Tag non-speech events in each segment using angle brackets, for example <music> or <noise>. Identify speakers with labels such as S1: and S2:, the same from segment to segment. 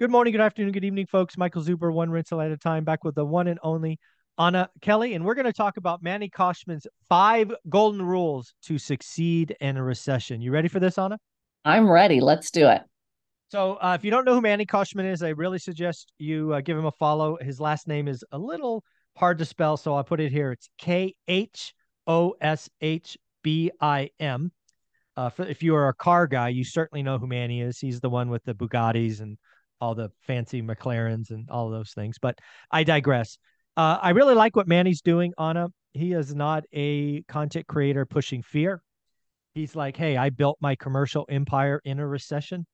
S1: Good morning, good afternoon, good evening, folks. Michael Zuber, one rental at a time, back with the one and only Anna Kelly. And we're going to talk about Manny Khoshbin's five golden rules to succeed in a recession. You ready for this, Anna?
S2: I'm ready. Let's do it.
S1: So, uh, if you don't know who Manny Khoshbin is, I really suggest you uh, give him a follow. His last name is a little hard to spell, so I'll put it here. It's K H O S H B I M. Uh, if you are a car guy, you certainly know who Manny is. He's the one with the Bugattis and all the fancy McLarens and all those things. But I digress. Uh, I really like what Manny's doing, Anna. He is not a content creator pushing fear. He's like, hey, I built my commercial empire in a recession.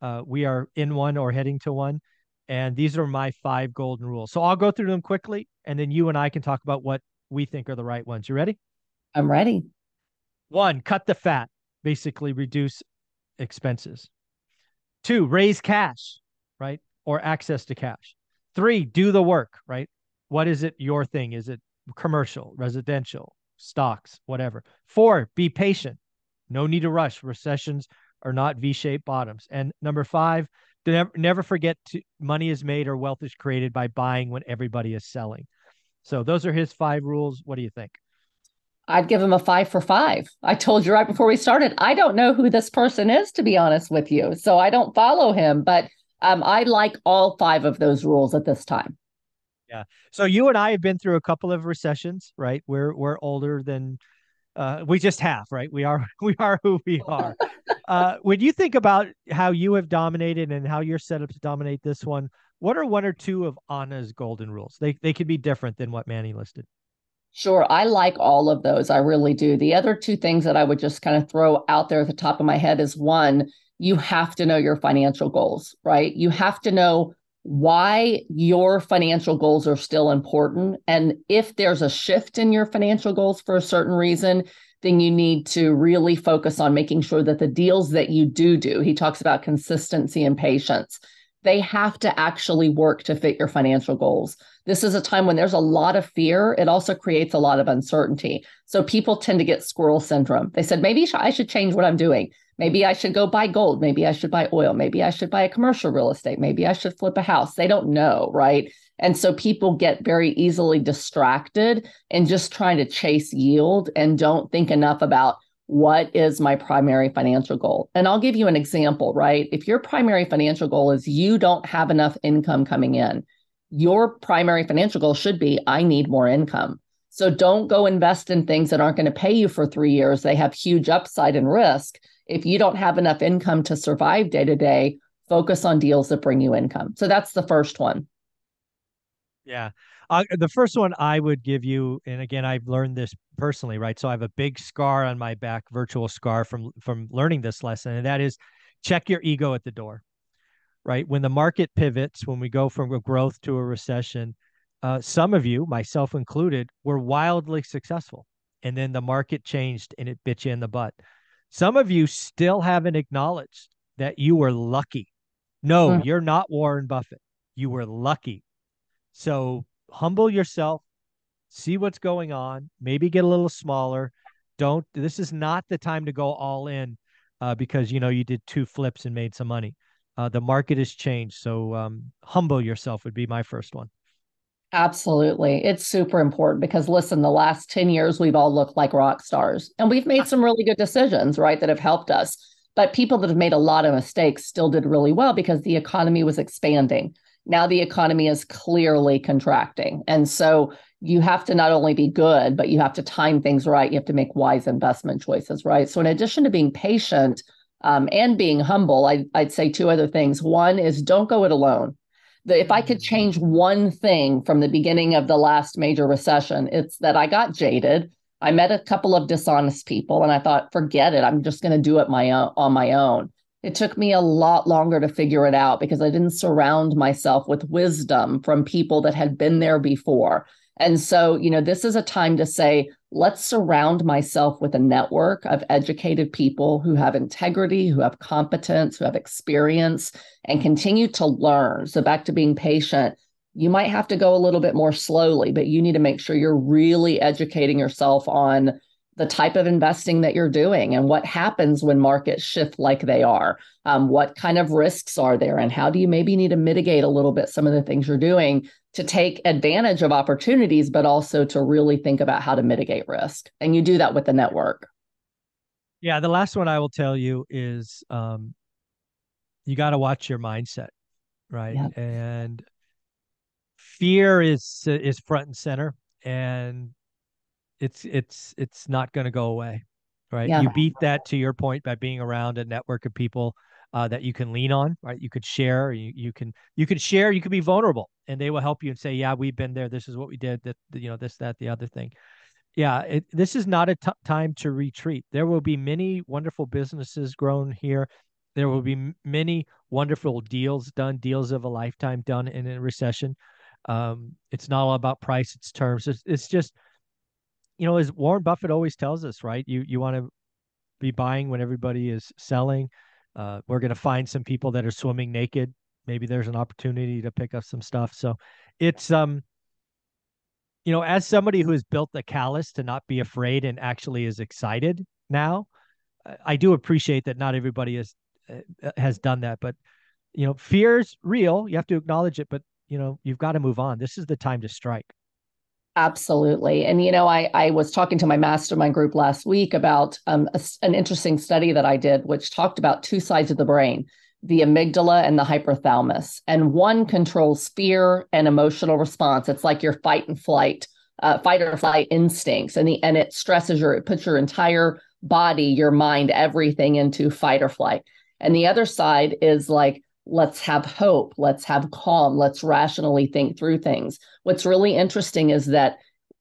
S1: Uh, we are in one or heading to one. And these are my five golden rules. So I'll go through them quickly, and then you and I can talk about what we think are the right ones. You ready?
S2: I'm ready.
S1: One, cut the fat, basically reduce expenses. Two, raise cash right? Or access to cash. Three, do the work, right? What is it your thing? Is it commercial, residential, stocks, whatever? Four, be patient. No need to rush. Recessions are not V-shaped bottoms. And number five, never, never forget to money is made or wealth is created by buying when everybody is selling. So those are his five rules. What do you think?
S2: I'd give him a five for five. I told you right before we started, I don't know who this person is, to be honest with you. So I don't follow him, but um, I like all five of those rules at this time.
S1: Yeah. So you and I have been through a couple of recessions, right? We're we're older than uh, we just have, right? We are <laughs> we are who we are. <laughs> uh, when you think about how you have dominated and how you're set up to dominate this one, what are one or two of Anna's golden rules? They they could be different than what Manny listed.
S2: Sure, I like all of those. I really do. The other two things that I would just kind of throw out there at the top of my head is one, you have to know your financial goals, right? You have to know why your financial goals are still important. And if there's a shift in your financial goals for a certain reason, then you need to really focus on making sure that the deals that you do do, he talks about consistency and patience, they have to actually work to fit your financial goals. This is a time when there's a lot of fear. It also creates a lot of uncertainty. So people tend to get squirrel syndrome. They said, maybe I should change what I'm doing. Maybe I should go buy gold. Maybe I should buy oil. Maybe I should buy a commercial real estate. Maybe I should flip a house. They don't know, right? And so people get very easily distracted and just trying to chase yield and don't think enough about what is my primary financial goal. And I'll give you an example, right? If your primary financial goal is you don't have enough income coming in, your primary financial goal should be I need more income. So don't go invest in things that aren't going to pay you for three years. They have huge upside and risk if you don't have enough income to survive day to day, focus on deals that bring you income. So that's the first one.
S1: Yeah. Uh, the first one I would give you, and again, I've learned this personally, right? So I have a big scar on my back, virtual scar from from learning this lesson, and that is check your ego at the door, right? When the market pivots, when we go from a growth to a recession, uh, some of you, myself included, were wildly successful, and then the market changed and it bit you in the butt. Some of you still haven't acknowledged that you were lucky. No, mm. you're not Warren Buffett. You were lucky. So humble yourself, see what's going on, maybe get a little smaller. Don't, this is not the time to go all in uh, because, you know, you did two flips and made some money. Uh, the market has changed. So um, humble yourself would be my first one.
S2: Absolutely. It's super important because listen, the last 10 years, we've all looked like rock stars and we've made some really good decisions, right, that have helped us. But people that have made a lot of mistakes still did really well because the economy was expanding. Now the economy is clearly contracting. And so you have to not only be good, but you have to time things right. You have to make wise investment choices, right? So, in addition to being patient um, and being humble, I, I'd say two other things. One is don't go it alone the, if I could mm. change one thing from the beginning of the last major recession, it's that I got jaded. I met a couple of dishonest people and I thought, forget it. I'm just going to do it my own, on my own. It took me a lot longer to figure it out because I didn't surround myself with wisdom from people that had been there before. And so, you know, this is a time to say, let's surround myself with a network of educated people who have integrity, who have competence, who have experience, and continue to learn. So, back to being patient, you might have to go a little bit more slowly, but you need to make sure you're really educating yourself on the type of investing that you're doing and what happens when markets shift like they are. Um, what kind of risks are there, and how do you maybe need to mitigate a little bit some of the things you're doing to take advantage of opportunities, but also to really think about how to mitigate risk. And you do that with the network.
S1: Yeah, the last one I will tell you is um, you got to watch your mindset, right? Yep. And fear is is front and center, and it's it's it's not going to go away right? Yeah. you beat that to your point by being around a network of people uh, that you can lean on right? You could share you, you can you could share you could be vulnerable and they will help you and say yeah we've been there this is what we did that you know this that the other thing. Yeah it, this is not a t- time to retreat. There will be many wonderful businesses grown here. There will be many wonderful deals done deals of a lifetime done in a recession. Um, it's not all about price it's terms it's, it's just you know, as Warren Buffett always tells us, right? You you want to be buying when everybody is selling. Uh, we're going to find some people that are swimming naked. Maybe there's an opportunity to pick up some stuff. So it's um, you know, as somebody who has built the callus to not be afraid and actually is excited now, I do appreciate that not everybody has uh, has done that. But you know, fear's real. You have to acknowledge it, but you know, you've got to move on. This is the time to strike.
S2: Absolutely. And, you know, I, I was talking to my mastermind group last week about um, a, an interesting study that I did, which talked about two sides of the brain the amygdala and the hypothalamus. And one controls fear and emotional response. It's like your fight and flight, uh, fight or flight instincts. And, the, and it stresses your, it puts your entire body, your mind, everything into fight or flight. And the other side is like let's have hope, let's have calm, let's rationally think through things. What's really interesting is that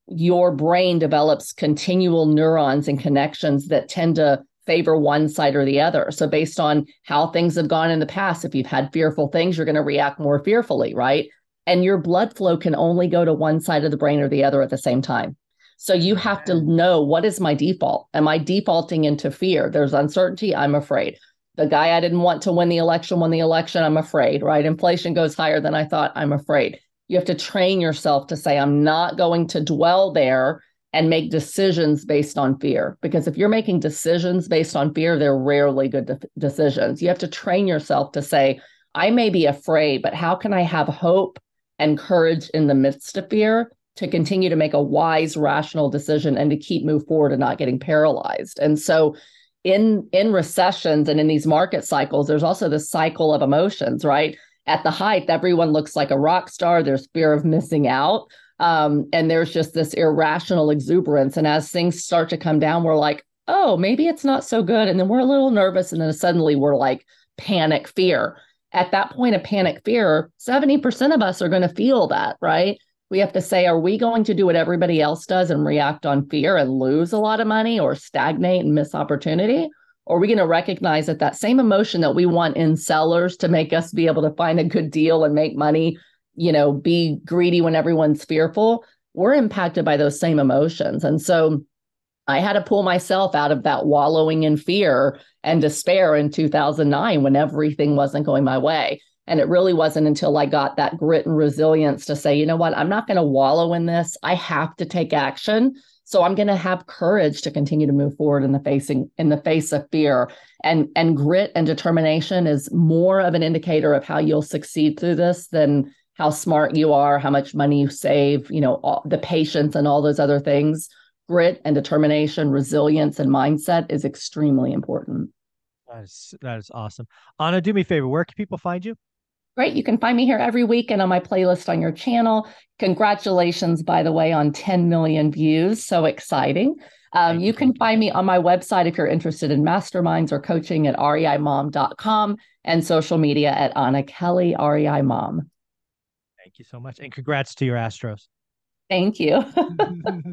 S2: your brain develops continual neurons and connections that tend to favor one side or the other. So, based on how things have gone in the past, if you've had fearful things, you're going to react more fearfully, right? And your blood flow can only go to one side of the brain or the other at the same time. So, you have to know what is my default? Am I defaulting into fear? There's uncertainty. I'm afraid the guy I didn't want to win the election won the election. I'm afraid, right? Inflation goes higher than I thought. I'm afraid. You have to train yourself to say, I'm not going to dwell there and make decisions based on fear. Because if you're making decisions based on fear, they're rarely good de- decisions. You have to train yourself to say, I may be afraid, but how can I have hope and courage in the midst of fear to continue to make a wise, rational decision and to keep move forward and not getting paralyzed? And so in in recessions and in these market cycles there's also this cycle of emotions right? At the height everyone looks like a rock star there's fear of missing out um, and there's just this irrational exuberance. And as things start to come down we're like oh maybe it's not so good. And then we're a little nervous and then suddenly we're like panic fear. At that point of panic fear 70% of us are going to feel that right we have to say, are we going to do what everybody else does and react on fear and lose a lot of money or stagnate and miss opportunity? Or are we going to recognize that that same emotion that we want in sellers to make us be able to find a good deal and make money, you know, be greedy when everyone's fearful, we're impacted by those same emotions. And so I had to pull myself out of that wallowing in fear and despair in 2009 when everything wasn't going my way. And it really wasn't until I got that grit and resilience to say, you know what, I'm not going to wallow in this. I have to take action. So I'm going to have courage to continue to move forward in the facing in the face of fear. And and grit and determination is more of an indicator of how you'll succeed through this than how smart you are, how much money you save, you know, all, the patience and all those other things. Grit and determination, resilience and mindset is extremely important.
S1: That is that is awesome. Anna, do me a favor. Where can people find you?
S2: Great. You can find me here every week and on my playlist on your channel. Congratulations, by the way, on 10 million views. So exciting. Um, you can find me on my website if you're interested in masterminds or coaching at reimom.com and social media at Anna Kelly, REI Mom.
S1: Thank you so much. And congrats to your Astros.
S2: Thank you. <laughs> <laughs>